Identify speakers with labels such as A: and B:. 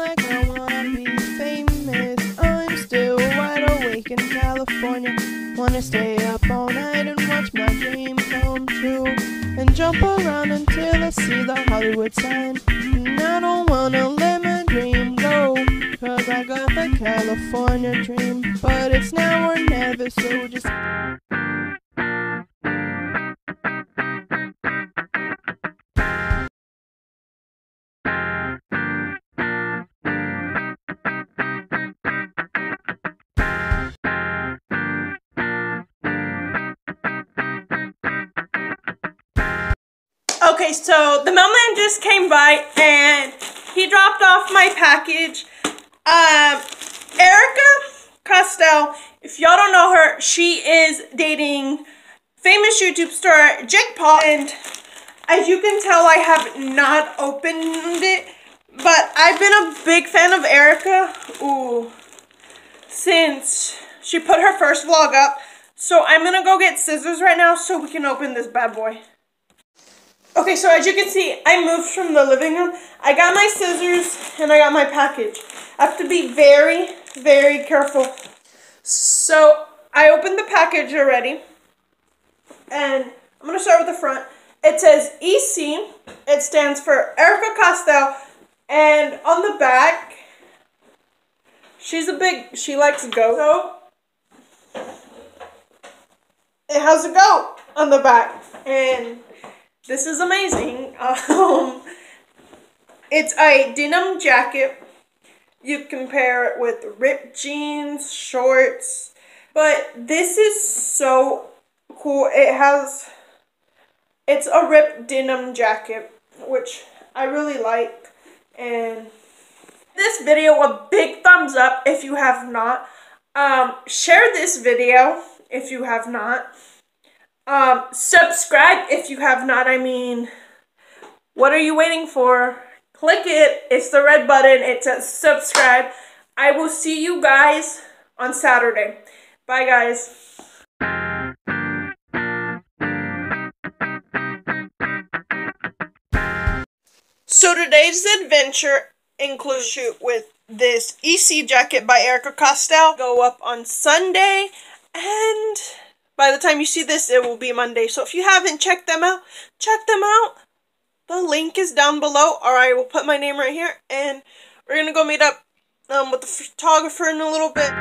A: like I wanna be famous. I'm still wide awake in California. Wanna stay up all night and watch my dream come true. And jump around until I see the Hollywood sign. And I don't wanna let my dream go. Cause I got the California dream. But it's now or never, so just.
B: Okay, so the mailman just came by and he dropped off my package. Um, Erika Costell, if y'all don't know her, she is dating famous YouTube star Jake Paul. And as you can tell, I have not opened it. But I've been a big fan of Erika. Ooh. Since she put her first vlog up. So I'm going to go get scissors right now so we can open this bad boy. Okay, so as you can see, I moved from the living room. I got my scissors and I got my package. I have to be very, very careful. So I opened the package already. And I'm going to start with the front. It says EC. It stands for Erika Costell. And on the back, she's a big, she likes goat. So it has a goat on the back. And this is amazing. Um, it's a denim jacket. You compare it with ripped jeans, shorts. But this is so cool. It has, it's a ripped denim jacket, which I really like. And this video a big thumbs up if you have not. Um, share this video if you have not. Um, subscribe if you have not. I mean, what are you waiting for? Click it. It's the red button. It says subscribe. I will see you guys on Saturday. Bye, guys. So today's adventure includes shoot with this EC jacket by Erika Costell. Go up on Sunday and by the time you see this, it will be Monday. So if you haven't checked them out, check them out. The link is down below, or I will put my name right here. And we're going to go meet up um, with the photographer in a little bit.